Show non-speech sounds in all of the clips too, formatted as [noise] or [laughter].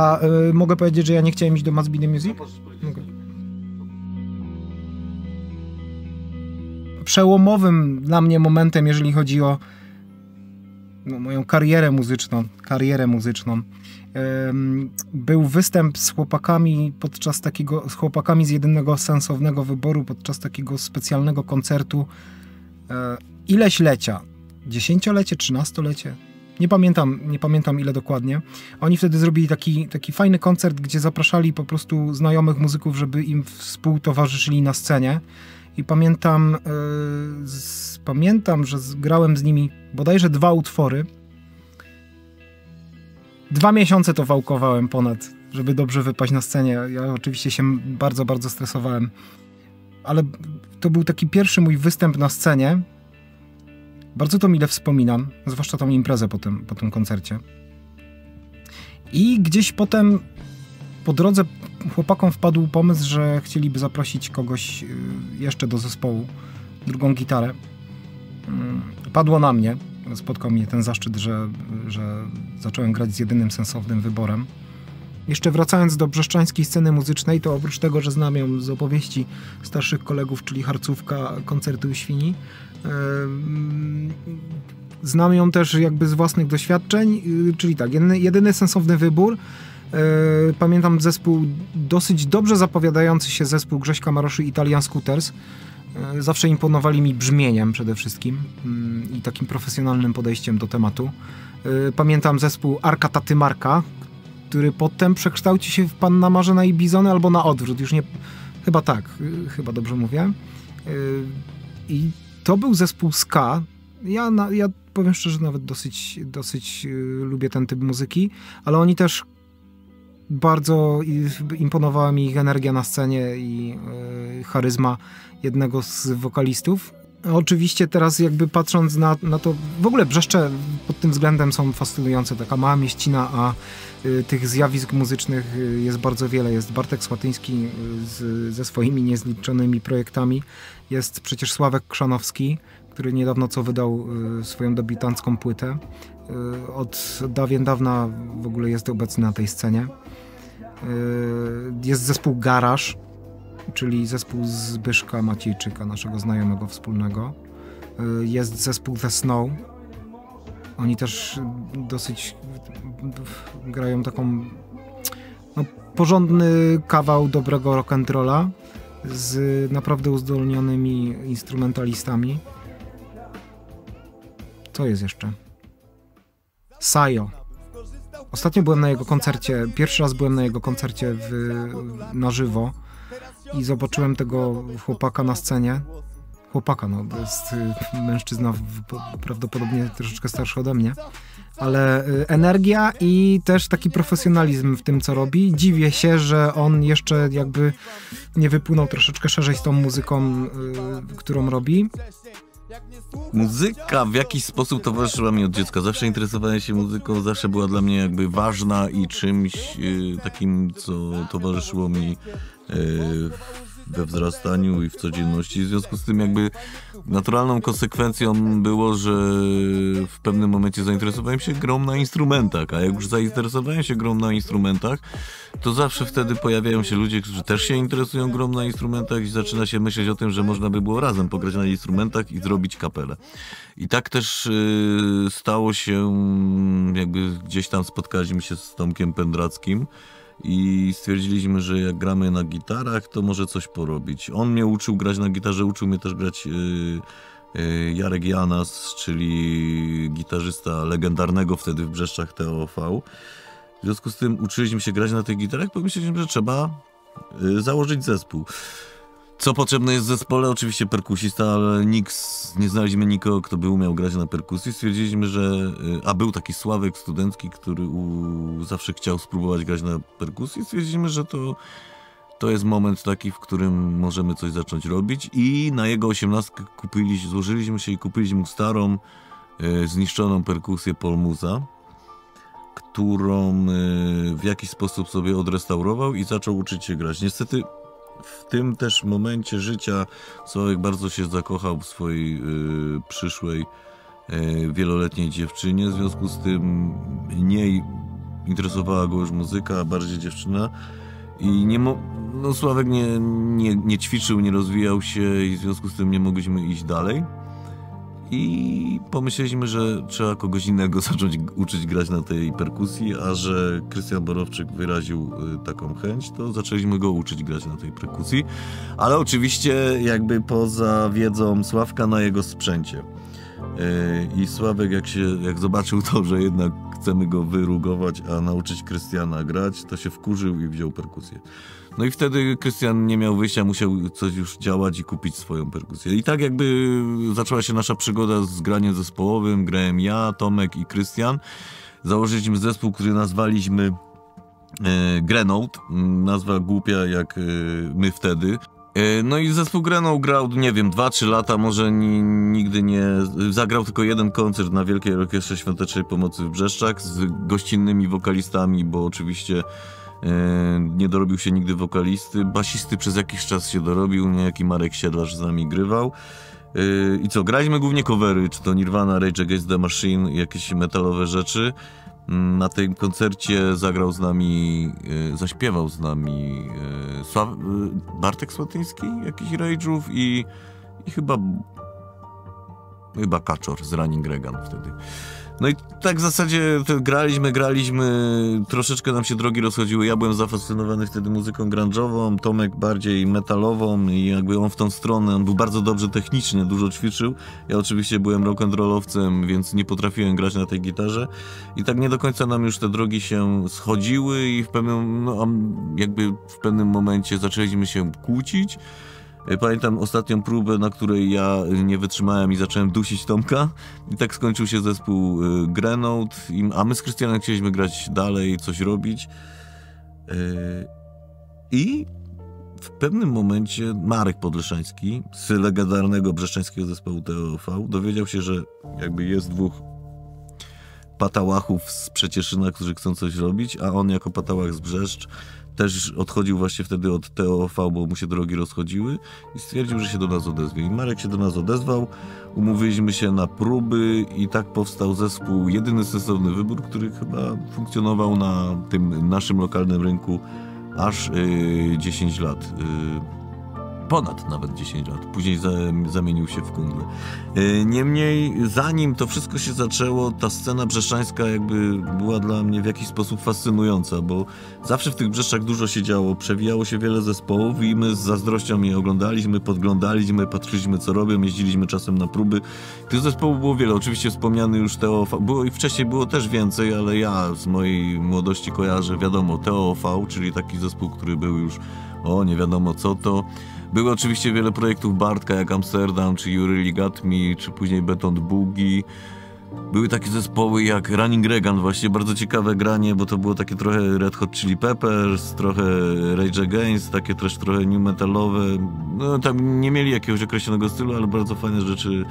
A y, mogę powiedzieć, że ja nie chciałem iść do Must Music? Okay. Przełomowym dla mnie momentem, jeżeli chodzi o no, moją karierę muzyczną, karierę muzyczną, był występ z chłopakami podczas takiego, z chłopakami z jedynego sensownego wyboru, podczas takiego specjalnego koncertu. E, ileś lecia? Dziesięciolecie, trzynastolecie? Nie pamiętam, nie pamiętam ile dokładnie. Oni wtedy zrobili taki, taki fajny koncert, gdzie zapraszali po prostu znajomych muzyków, żeby im współtowarzyszyli na scenie. I pamiętam, yy, z, pamiętam, że grałem z nimi bodajże dwa utwory. Dwa miesiące to wałkowałem ponad, żeby dobrze wypaść na scenie. Ja oczywiście się bardzo, bardzo stresowałem. Ale to był taki pierwszy mój występ na scenie, bardzo to mile wspominam, zwłaszcza tą imprezę po tym, po tym koncercie. I gdzieś potem po drodze chłopakom wpadł pomysł, że chcieliby zaprosić kogoś y, jeszcze do zespołu, drugą gitarę. Mm, padło na mnie, spotkał mnie ten zaszczyt, że, że zacząłem grać z jedynym sensownym wyborem. Jeszcze wracając do brzeszczańskiej sceny muzycznej, to oprócz tego, że znam ją z opowieści starszych kolegów, czyli Harcówka, koncerty u Świni, Znam ją też jakby z własnych doświadczeń, y, czyli tak, jedyny, jedyny sensowny wybór. E, pamiętam zespół, dosyć dobrze zapowiadający się zespół Grześka Maroszy Italian Scooters. E, zawsze imponowali mi brzmieniem przede wszystkim mm, i takim profesjonalnym podejściem do tematu. E, pamiętam zespół Arka Taty Marka, który potem przekształci się w Panna Marzena i Bizony albo na odwrót, już nie... Chyba tak, y, chyba dobrze mówię. I to był zespół ska. Ja, na, ja powiem szczerze, nawet dosyć, dosyć yy, lubię ten typ muzyki, ale oni też bardzo imponowała mi ich energia na scenie i charyzma jednego z wokalistów. Oczywiście teraz jakby patrząc na, na to, w ogóle Brzeszcze pod tym względem są fascynujące, taka mała mieścina, a y, tych zjawisk muzycznych y, jest bardzo wiele. Jest Bartek Słatyński y, z, ze swoimi niezliczonymi projektami, jest przecież Sławek Krzanowski, który niedawno co wydał swoją debiutancką płytę. Od dawien dawna w ogóle jest obecny na tej scenie. Jest zespół Garaż, czyli zespół Zbyszka Maciejczyka, naszego znajomego wspólnego. Y, jest zespół The Snow. Oni też dosyć grają taką no, porządny kawał dobrego rock'n'rolla z naprawdę uzdolnionymi instrumentalistami. Co jest jeszcze? Sayo. Ostatnio byłem na jego koncercie, pierwszy raz byłem na jego koncercie w, na żywo i zobaczyłem tego chłopaka na scenie. Chłopaka, no, to jest y, mężczyzna prawdopodobnie troszeczkę starszy ode mnie, ale y, energia i też taki profesjonalizm w tym, co robi. Dziwię się, że on jeszcze jakby nie wypłynął troszeczkę szerzej z tą muzyką, y, którą robi. Muzyka w jakiś sposób towarzyszyła mi od dziecka. Zawsze interesowałem się muzyką, zawsze była dla mnie jakby ważna i czymś takim, co towarzyszyło mi Y, we wzrastaniu i w codzienności. W związku z tym jakby naturalną konsekwencją było, że w pewnym momencie zainteresowałem się grą na instrumentach, a jak już zainteresowałem się grą na instrumentach, to zawsze wtedy pojawiają się ludzie, którzy też się interesują grą na instrumentach i zaczyna się myśleć o tym, że można by było razem pograć na instrumentach i zrobić kapelę. I tak też yy, stało się, jakby gdzieś tam spotkaliśmy się z Tomkiem Pendrackim, i stwierdziliśmy, że jak gramy na gitarach, to może coś porobić. On mnie uczył grać na gitarze, uczył mnie też grać yy, yy, Jarek Janas, czyli gitarzysta legendarnego wtedy w Brzeszczach TOV. W związku z tym uczyliśmy się grać na tych gitarach, pomyśleliśmy, że trzeba yy, założyć zespół. Co potrzebne jest w zespole? Oczywiście perkusista, ale nikt, nie znaleźliśmy nikogo, kto by umiał grać na perkusji. Stwierdziliśmy, że. Y, a był taki Sławek studencki, który u, zawsze chciał spróbować grać na perkusji. Stwierdziliśmy, że to, to jest moment taki, w którym możemy coś zacząć robić. I na jego osiemnastkę kupiliśmy, złożyliśmy się i kupiliśmy starą, y, zniszczoną perkusję Polmuza którą y, w jakiś sposób sobie odrestaurował i zaczął uczyć się grać. Niestety w tym też momencie życia Sławek bardzo się zakochał w swojej y, przyszłej y, wieloletniej dziewczynie, w związku z tym nie interesowała go już muzyka, bardziej dziewczyna. I nie mo- no Sławek nie, nie, nie ćwiczył, nie rozwijał się i w związku z tym nie mogliśmy iść dalej. I pomyśleliśmy, że trzeba kogoś innego [laughs] zacząć uczyć grać na tej perkusji, a że Krystian Borowczyk wyraził y, taką chęć, to zaczęliśmy go uczyć grać na tej perkusji. Ale oczywiście jakby poza wiedzą Sławka na jego sprzęcie. Y, I Sławek jak się, jak zobaczył to, że jednak chcemy go wyrugować, a nauczyć Krystiana grać, to się wkurzył i wziął perkusję. No i wtedy Krystian nie miał wyjścia, musiał coś już działać i kupić swoją perkusję. I tak jakby zaczęła się nasza przygoda z graniem zespołowym. Grałem ja, Tomek i Krystian. Założyliśmy zespół, który nazwaliśmy e, Grenote. Nazwa głupia jak e, my wtedy. E, no i zespół Grenote grał, nie wiem, 2-3 lata, może ni, nigdy nie... Zagrał tylko jeden koncert na Wielkiej Orkiestrze Świątecznej Pomocy w Brzeszczach z gościnnymi wokalistami, bo oczywiście nie dorobił się nigdy wokalisty. Basisty przez jakiś czas się dorobił, niejaki Marek Siedlarz z nami grywał. E, I co, graliśmy głównie covery, czy to Nirvana, Rage Against the Machine, jakieś metalowe rzeczy. Mm, na tym koncercie zagrał z nami, e, zaśpiewał z nami Bartek Słatyński, jakiś Rage'ów i, i chyba chyba Kaczor z Running Regan wtedy. No i tak w zasadzie graliśmy, graliśmy, troszeczkę nam się drogi rozchodziły. Ja byłem zafascynowany wtedy muzyką grunge'ową, Tomek bardziej metalową i jakby on w tą stronę, on był bardzo dobrze technicznie, dużo ćwiczył. Ja oczywiście byłem rock'n'rollowcem, więc nie potrafiłem grać na tej gitarze i tak nie do końca nam już te drogi się schodziły i w pewnym, no, jakby w pewnym momencie zaczęliśmy się kłócić. E, pamiętam ostatnią próbę, na której ja nie wytrzymałem i zacząłem dusić Tomka i tak skończył się zespół e, Grenote, a my z Krystianem chcieliśmy grać dalej, coś robić. E, I w pewnym momencie Marek Podleszański z legendarnego brzeszczańskiego zespołu TOV dowiedział się, że jakby jest dwóch patałachów z Przecieszyna, którzy chcą coś robić, a on jako patałach z Brzeszcz też odchodził właśnie wtedy od TOV, bo mu się drogi rozchodziły i stwierdził, że się do nas odezwie. I Marek się do nas odezwał, umówiliśmy się na próby i tak powstał zespół Jedyny Sensowny Wybór, który chyba funkcjonował na tym naszym lokalnym rynku aż yy, 10 lat. Yy ponad nawet 10 lat. Później za, zamienił się w kundle. E, niemniej, zanim to wszystko się zaczęło, ta scena brzeszczańska jakby była dla mnie w jakiś sposób fascynująca, bo zawsze w tych Brzeszczach dużo się działo, przewijało się wiele zespołów i my z zazdrością je oglądaliśmy, podglądaliśmy, patrzyliśmy co robią, jeździliśmy czasem na próby. Tych zespołów było wiele, oczywiście wspomniany już TOV, było i wcześniej było też więcej, ale ja z mojej młodości kojarzę, wiadomo, TOV, czyli taki zespół, który był już o nie wiadomo co to. Były oczywiście wiele projektów Bartka, jak Amsterdam, czy Jury Gatmi, czy później Beton Boogie. Były takie zespoły jak Running Regan, właśnie bardzo ciekawe granie, bo to było takie trochę Red Hot Chili Peppers, trochę Rage Against, takie też trochę new metalowe. No tam nie mieli jakiegoś określonego stylu, ale bardzo fajne rzeczy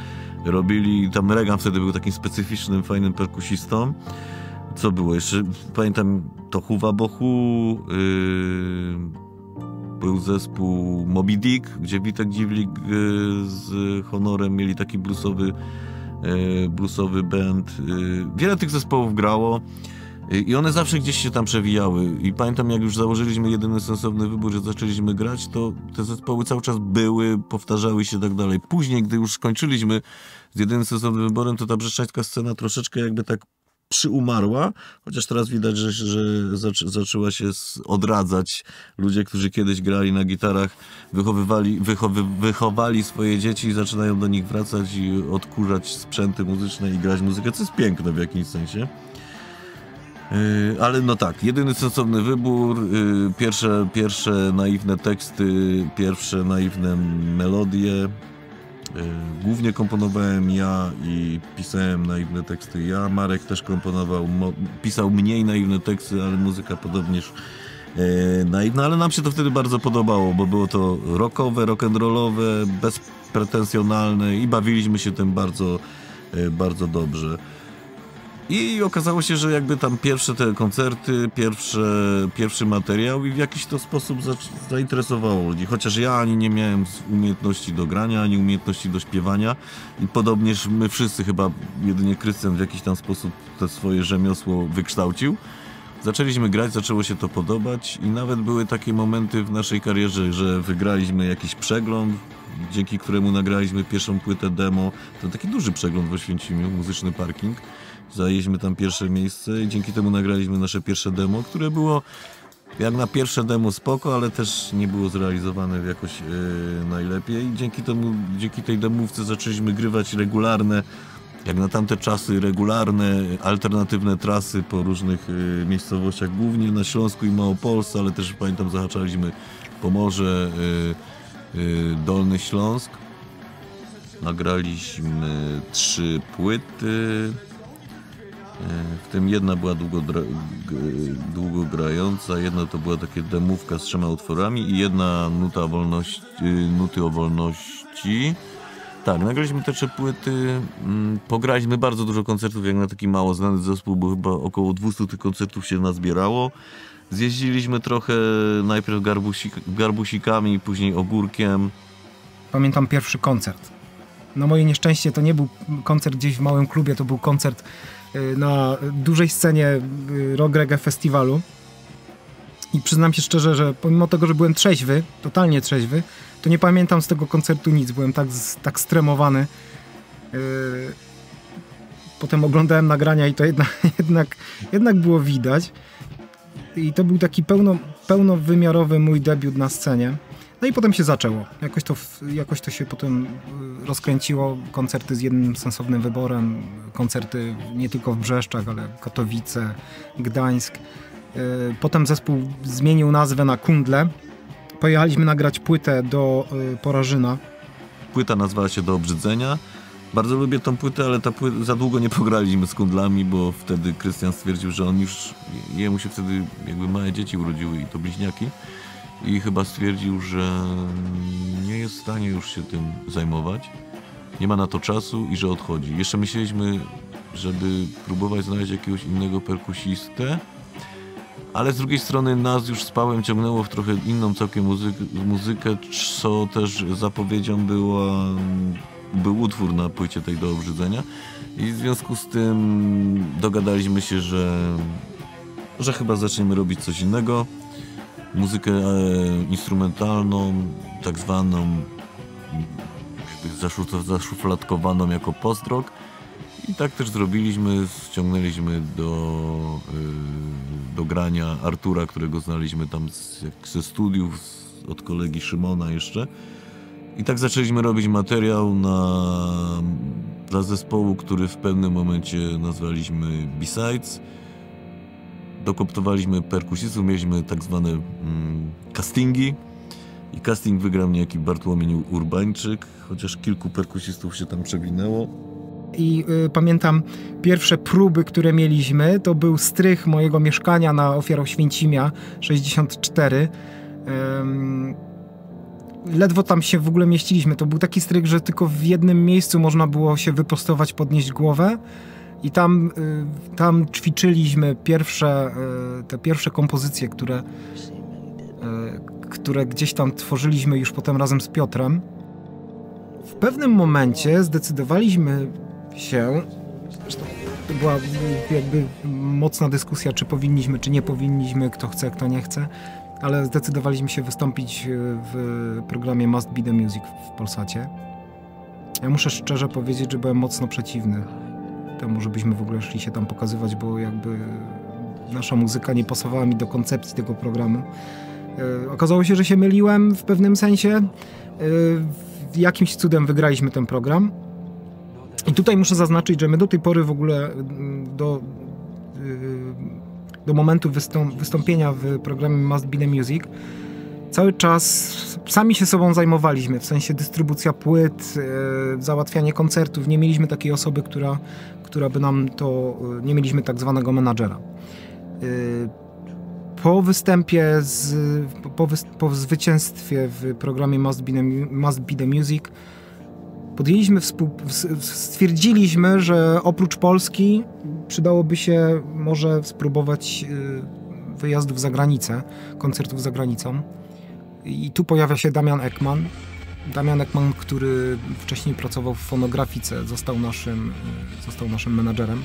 robili. Tam Regan wtedy był takim specyficznym, fajnym perkusistą. Co było jeszcze? Pamiętam to Huwa Bohu, yy był zespół Moby Dick, gdzie Witek Dziwlik e, z Honorem mieli taki bluesowy, e, bluesowy band. E, wiele tych zespołów grało. I one zawsze gdzieś się tam przewijały. I pamiętam, jak już założyliśmy jedyny sensowny wybór, że zaczęliśmy grać, to te zespoły cały czas były, powtarzały się i tak dalej. Później, gdy już skończyliśmy z jedynym sensownym wyborem, to ta brzeszczańska scena troszeczkę jakby tak przyumarła, chociaż teraz widać, że, że zaczęła się odradzać. Ludzie, którzy kiedyś grali na gitarach, wychowywali, wychowy, wychowali swoje dzieci i zaczynają do nich wracać i odkurzać sprzęty muzyczne i grać muzykę, co jest piękne w jakimś sensie. Yy, ale no tak, jedyny sensowny wybór, yy, pierwsze, pierwsze naiwne teksty, pierwsze naiwne melodie, Y, głównie komponowałem ja i pisałem naiwne teksty ja. Marek też komponował, pisał mniej naiwne teksty, ale muzyka podobnież e, naiwna, ale nam się to wtedy bardzo podobało, bo było to rockowe, rock'n'rollowe, bezpretensjonalne i bawiliśmy się tym bardzo, e, bardzo dobrze. I okazało się, że jakby tam pierwsze te koncerty, pierwsze, pierwszy materiał i w jakiś to sposób zainteresowało ludzi. Chociaż ja ani nie miałem umiejętności do grania, ani umiejętności do śpiewania i podobnież my wszyscy chyba, jedynie Krystian w jakiś tam sposób to swoje rzemiosło wykształcił. Zaczęliśmy grać, zaczęło się to podobać i nawet były takie momenty w naszej karierze, że wygraliśmy jakiś przegląd, dzięki któremu nagraliśmy pierwszą płytę demo. To taki duży przegląd w Oświęcimiu, muzyczny parking. Zajęliśmy tam pierwsze miejsce i dzięki temu nagraliśmy nasze pierwsze demo, które było jak na pierwsze demo spoko, ale też nie było zrealizowane jakoś yy, najlepiej. Dzięki temu, dzięki tej demówce zaczęliśmy grywać regularne, jak na tamte czasy, regularne, alternatywne trasy po różnych yy, miejscowościach, głównie na Śląsku i Małopolsce, ale też pamiętam zahaczaliśmy Pomorze, yy, Dolny Śląsk. Nagraliśmy trzy płyty. W tym jedna była długo, długo grająca, jedna to była takie demówka z trzema utworami i jedna nuta wolności, nuty o wolności. Tak, nagraliśmy te trzy płyty, mm, pograliśmy bardzo dużo koncertów, jak na taki mało znany zespół, bo chyba około 200 tych koncertów się nazbierało. Zjeździliśmy trochę najpierw garbusik, garbusikami, później ogórkiem. Pamiętam pierwszy koncert. Na moje nieszczęście to nie był koncert gdzieś w małym klubie, to był koncert na dużej scenie y, rock reggae festiwalu. I przyznam się szczerze, że pomimo tego, że byłem trzeźwy, totalnie trzeźwy, to nie pamiętam z tego koncertu nic. Byłem tak, tak stremowany. Y, potem oglądałem nagrania i to jednak, [laughs] jednak, jednak było widać. I to był taki pełno, pełnowymiarowy mój debiut na scenie. No i potem się zaczęło. Jakoś to, jakoś to się potem y, rozkręciło. Koncerty z jednym sensownym wyborem. Koncerty nie tylko w Brzeszczach, ale Katowice, Gdańsk. Y, potem zespół zmienił nazwę na Kundle. Pojechaliśmy nagrać płytę do y, Porażyna. Płyta nazywała się Do Obrzydzenia. Bardzo lubię tą płytę, ale ta płyta, za długo nie pograliśmy z kundlami, bo wtedy Krystian stwierdził, że on już, jemu się wtedy jakby małe dzieci urodziły i to bliźniaki i chyba stwierdził, że nie jest w stanie już się tym zajmować, nie ma na to czasu i że odchodzi. Jeszcze myśleliśmy, żeby próbować znaleźć jakiegoś innego perkusistę, ale z drugiej strony nas już z Pałem ciągnęło w trochę inną całkiem muzykę, muzykę co też zapowiedzią była, był utwór na płycie tej do obrzydzenia. I w związku z tym dogadaliśmy się, że, że chyba zaczniemy robić coś innego muzykę e, instrumentalną, tak zwaną zaszufladkowaną jako post-rock. I tak też zrobiliśmy, ściągnęliśmy do, e, do grania Artura, którego znaliśmy tam z, ze studiów, od kolegi Szymona jeszcze. I tak zaczęliśmy robić materiał na, dla zespołu, który w pewnym momencie nazwaliśmy B-Sides dokoptowaliśmy perkusistów, mieliśmy tak zwane mm, castingi i casting wygrał niejaki Bartłomiej Urbańczyk, chociaż kilku perkusistów się tam przewinęło. I y, pamiętam pierwsze próby, które mieliśmy, to był strych mojego mieszkania na ofiarą Święcimia 64. Ym, ledwo tam się w ogóle mieściliśmy. To był taki strych, że tylko w jednym miejscu można było się wyprostować, podnieść głowę i tam, y, tam ćwiczyliśmy pierwsze, y, te pierwsze kompozycje, które, y, które gdzieś tam tworzyliśmy już potem razem z Piotrem. W pewnym momencie zdecydowaliśmy się, to była jakby mocna dyskusja, czy powinniśmy, czy nie powinniśmy, kto chce, kto nie chce, ale zdecydowaliśmy się wystąpić w programie Must Be The Music w Polsacie. Ja muszę szczerze powiedzieć, że byłem mocno przeciwny temu, żebyśmy w ogóle szli się tam pokazywać, bo jakby nasza muzyka nie pasowała mi do koncepcji tego programu. E, okazało się, że się myliłem w pewnym sensie. E, jakimś cudem wygraliśmy ten program. I tutaj muszę zaznaczyć, że my do tej pory w ogóle do, e, do momentu wystąpienia w programie Must Be The Music cały czas sami się sobą zajmowaliśmy, w sensie dystrybucja płyt, załatwianie koncertów. Nie mieliśmy takiej osoby, która, która by nam to, y, nie mieliśmy tak zwanego menadżera. Y, po występie, z, po, po zwycięstwie w programie Must Be, the, Must Be the Music podjęliśmy współ, stwierdziliśmy, że oprócz Polski przydałoby się może spróbować wyjazdów za granicę, koncertów za granicą. I tu pojawia się Damian Ekman, Damian Ekman, który wcześniej pracował w fonografice, został naszym, został naszym menadżerem.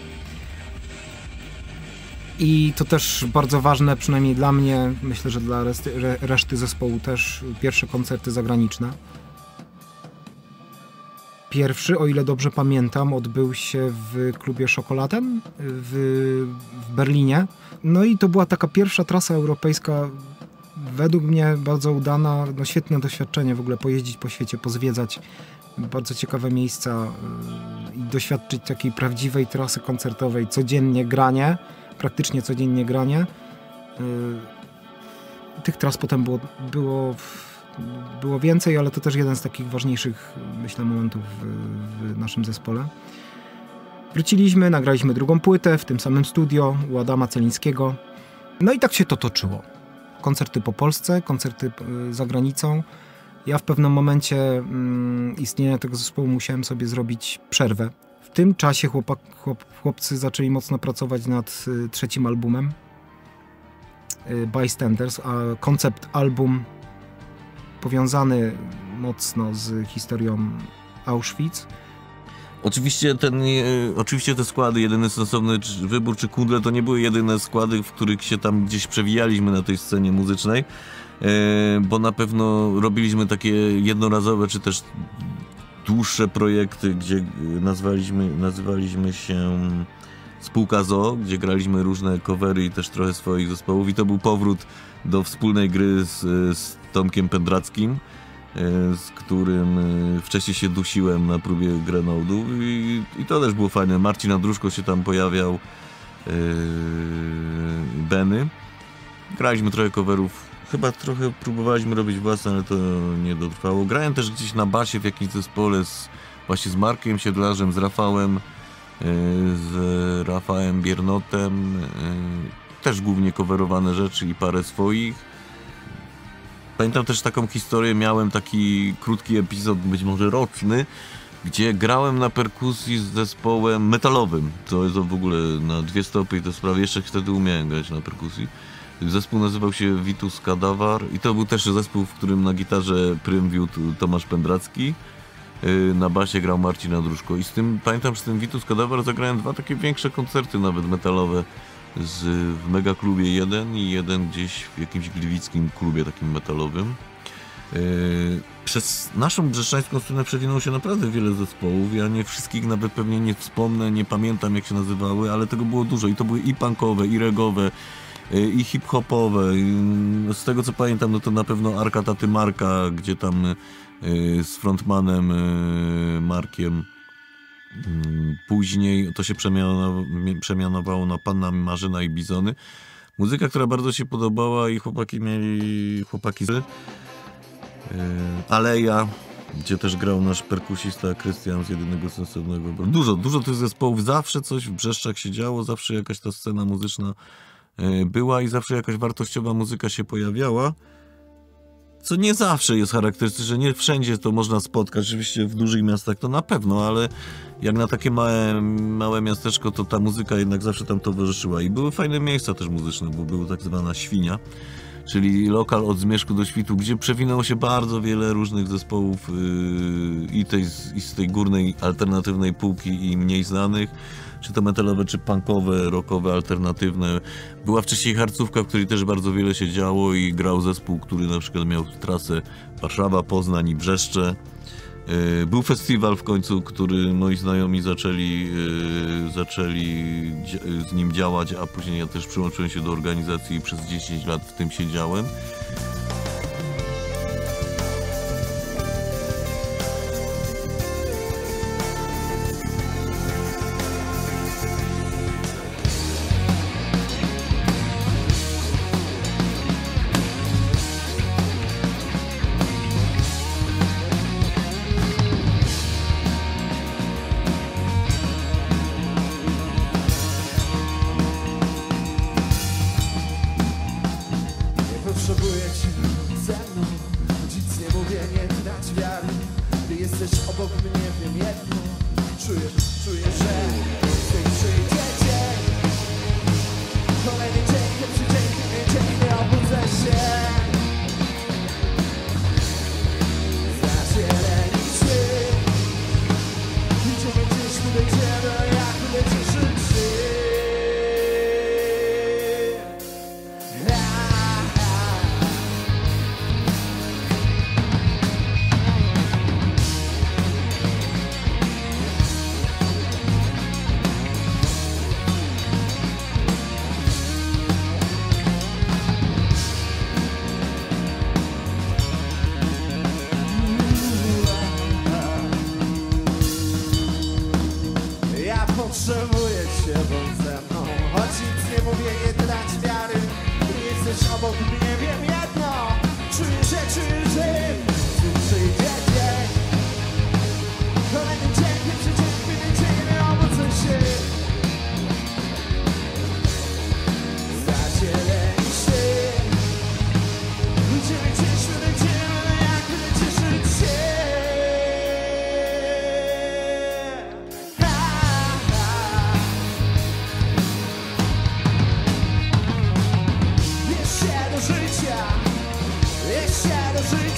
I to też bardzo ważne, przynajmniej dla mnie, myślę, że dla reszty, reszty zespołu też, pierwsze koncerty zagraniczne. Pierwszy, o ile dobrze pamiętam, odbył się w klubie Szokolatem w, w Berlinie. No i to była taka pierwsza trasa europejska, według mnie bardzo udana, no świetne doświadczenie w ogóle pojeździć po świecie, pozwiedzać bardzo ciekawe miejsca y, i doświadczyć takiej prawdziwej trasy koncertowej, codziennie granie, praktycznie codziennie granie. Y, tych tras potem było, było, było więcej, ale to też jeden z takich ważniejszych, myślę, momentów w, w naszym zespole. Wróciliśmy, nagraliśmy drugą płytę w tym samym studio u Adama Celińskiego. No i tak się to toczyło. Koncerty po Polsce, koncerty y, za granicą. Ja w pewnym momencie mm, istnienia tego zespołu musiałem sobie zrobić przerwę. W tym czasie chłopak, chłop, chłopcy zaczęli mocno pracować nad y, trzecim albumem y, Bystanders, a koncept album powiązany mocno z historią Auschwitz. Oczywiście, ten, e, oczywiście te składy, jedyny sensowny wybór czy kundle to nie były jedyne składy, w których się tam gdzieś przewijaliśmy na tej scenie muzycznej. E, bo na pewno robiliśmy takie jednorazowe, czy też dłuższe projekty, gdzie nazwaliśmy, nazywaliśmy się Spółka Zo, gdzie graliśmy różne covery i też trochę swoich zespołów i to był powrót do wspólnej gry z, z Tomkiem Pendrackim, e, z którym e, wcześniej się dusiłem na próbie Grenołdu i, i to też było fajne. Marcin Andruszko się tam pojawiał, yy, Benny. Graliśmy trochę coverów chyba trochę próbowaliśmy robić własne, ale to nie dotrwało. Grałem też gdzieś na basie w jakimś zespole z, właśnie z Markiem Siedlarzem, z Rafałem, e, z Rafałem Biernotem. E, też głównie coverowane rzeczy i parę swoich. Pamiętam też taką historię, miałem taki krótki epizod, być może roczny, gdzie grałem na perkusji z zespołem metalowym. To jest w ogóle na dwie stopy i to sprawie jeszcze wtedy umiałem grać na perkusji. Zespół nazywał się Vitus Kadawar i to był też zespół, w którym na gitarze prym wiódł Tomasz Pendracki, y, na basie grał Marcin Andruszko i z tym, pamiętam, że z tym Vitus Kadawar zagrałem dwa takie większe koncerty nawet metalowe z, w Mega Klubie jeden i jeden gdzieś w jakimś gliwickim klubie takim metalowym. Y, przez naszą brzeszczańską stronę przewinęło się naprawdę wiele zespołów. Ja nie wszystkich nawet pewnie nie wspomnę, nie pamiętam jak się nazywały, ale tego było dużo i to były i punkowe, i regowe, i hip-hopowe. Z tego co pamiętam, no to na pewno Arka Taty Marka, gdzie tam y, z frontmanem Markiem mm, później to się przemianowało na Panna Marzyna i Bizony. Muzyka, która bardzo się podobała i chłopaki mieli, chłopaki z y, Aleja, gdzie też grał nasz perkusista Krystian z jedynego sensownego. Dużo, dużo tych zespołów, zawsze coś w Brzeszczach się działo, zawsze jakaś ta scena muzyczna E, była i zawsze jakaś wartościowa muzyka się pojawiała. Co nie zawsze jest charakterystyczne, nie wszędzie to można spotkać. Oczywiście w dużych miastach to na pewno, ale jak na takie małe, małe miasteczko, to ta muzyka jednak zawsze tam towarzyszyła. I były fajne miejsca też muzyczne, bo była tak zwana świnia, czyli lokal od zmierzchu do świtu, gdzie przewinęło się bardzo wiele różnych zespołów yy, i, tej, i z tej górnej alternatywnej półki i mniej znanych czy to metalowe, czy punkowe, rockowe, alternatywne. Była wcześniej harcówka, w której też bardzo wiele się działo i grał zespół, który na przykład miał trasę Warszawa, Poznań i Brzeszcze. E, był festiwal w końcu, który moi znajomi zaczęli, e, zaczęli z nim działać, a później ja też przyłączyłem się do organizacji i przez 10 lat w tym siedziałem.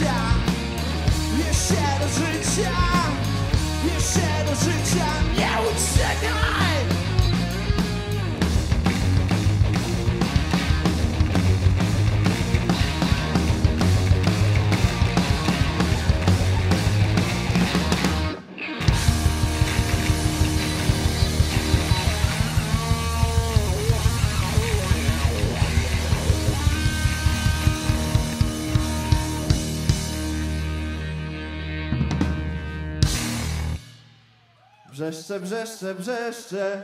życia, bierz się do życia, bierz się do życia, nie uciekaj! Szczebrzeszcze, brzeszcze, brzeszcze.